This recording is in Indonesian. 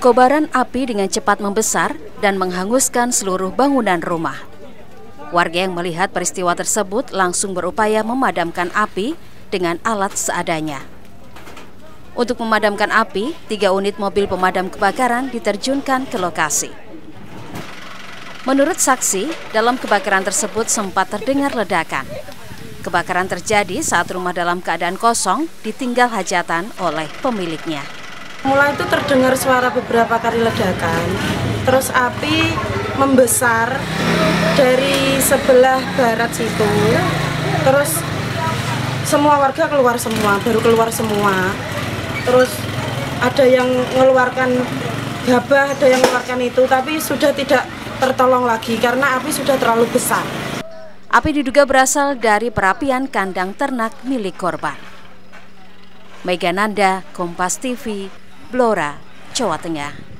Kobaran api dengan cepat membesar dan menghanguskan seluruh bangunan rumah. Warga yang melihat peristiwa tersebut langsung berupaya memadamkan api dengan alat seadanya. Untuk memadamkan api, tiga unit mobil pemadam kebakaran diterjunkan ke lokasi. Menurut saksi, dalam kebakaran tersebut sempat terdengar ledakan. Kebakaran terjadi saat rumah dalam keadaan kosong ditinggal hajatan oleh pemiliknya. Mulai itu terdengar suara beberapa kali ledakan, terus api membesar dari sebelah barat situ, terus semua warga keluar semua, baru keluar semua, terus ada yang mengeluarkan gabah, ada yang mengeluarkan itu, tapi sudah tidak tertolong lagi karena api sudah terlalu besar. Api diduga berasal dari perapian kandang ternak milik korban. Mega Nanda, Kompas TV, Blora, Jawa Tengah.